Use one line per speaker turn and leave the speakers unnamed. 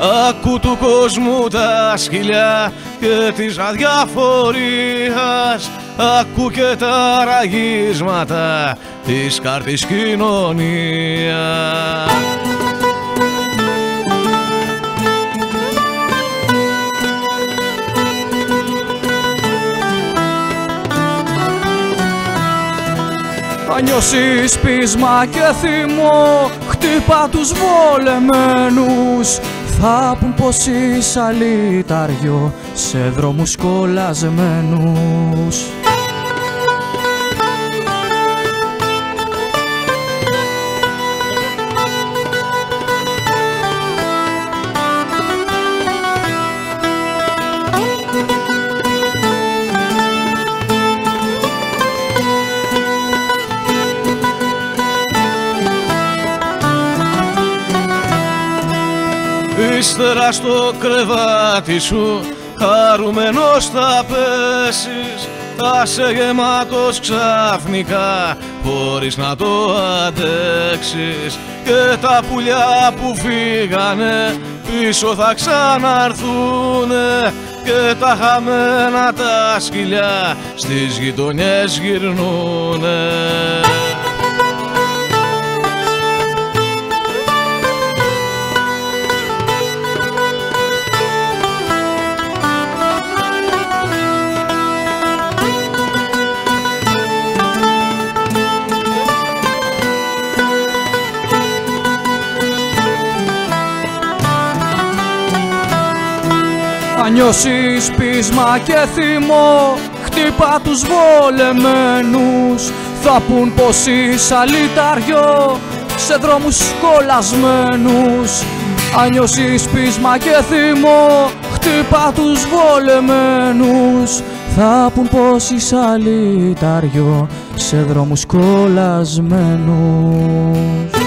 Ακού του κόσμου τα σκυλιά και της αδιαφορίας Ακού και τα ραγίσματα της κάρτης κοινωνίας.
Θα νιώσεις πείσμα και θυμό Χτύπα τους βολεμένους Θα πουν πως είσαι αλήταριο Σε δρόμους κολλασμένους
Ύστερα στο κρεβάτι σου χαρούμενος θα πέσεις. Θα σε γεμάτος ξαφνικά χωρίς να το αντέξεις. Και τα πουλιά που φύγανε πίσω θα ξαναρθούνε. Και τα χαμένα τα σκυλιά στις γειτονιές γυρνούνε.
Νιώσεις πείσμα και θυμό Χτύπα τους βολεμένους. Θα πουν πως είσαι αλήταριο Σε δρόμους κολλασμένους. Αν νιώσεις πείσμα και θυμό Χτύπα τους βολεμένους. Θα πουν πως είσαι αλήταριο Σε δρόμους κολλασμένους